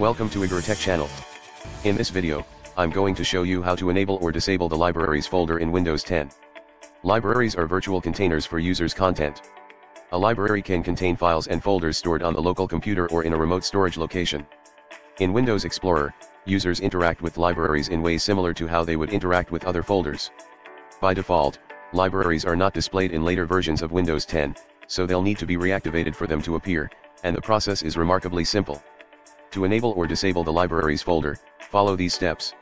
Welcome to IgoroTech channel. In this video, I'm going to show you how to enable or disable the Libraries folder in Windows 10. Libraries are virtual containers for users' content. A library can contain files and folders stored on the local computer or in a remote storage location. In Windows Explorer, users interact with libraries in ways similar to how they would interact with other folders. By default, libraries are not displayed in later versions of Windows 10, so they'll need to be reactivated for them to appear, and the process is remarkably simple. To enable or disable the libraries folder, follow these steps.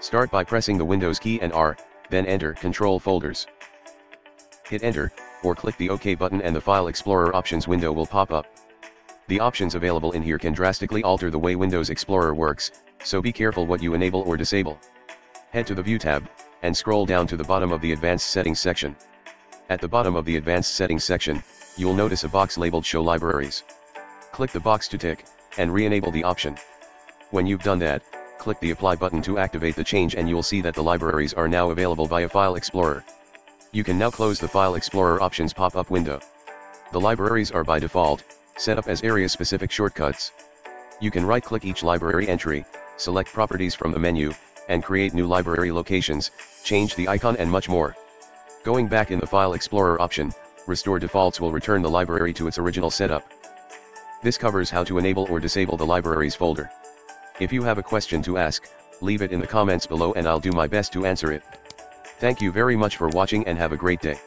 Start by pressing the Windows key and R, then enter Control Folders. Hit enter, or click the OK button and the File Explorer options window will pop up. The options available in here can drastically alter the way Windows Explorer works, so be careful what you enable or disable. Head to the View tab, and scroll down to the bottom of the Advanced Settings section. At the bottom of the Advanced Settings section, you'll notice a box labeled Show Libraries. Click the box to tick, and re-enable the option. When you've done that, click the Apply button to activate the change and you'll see that the libraries are now available via File Explorer. You can now close the File Explorer options pop-up window. The libraries are by default, set up as area-specific shortcuts. You can right-click each library entry, select properties from the menu, and create new library locations, change the icon and much more. Going back in the File Explorer option, Restore Defaults will return the library to its original setup. This covers how to enable or disable the libraries folder. If you have a question to ask, leave it in the comments below and I'll do my best to answer it. Thank you very much for watching and have a great day.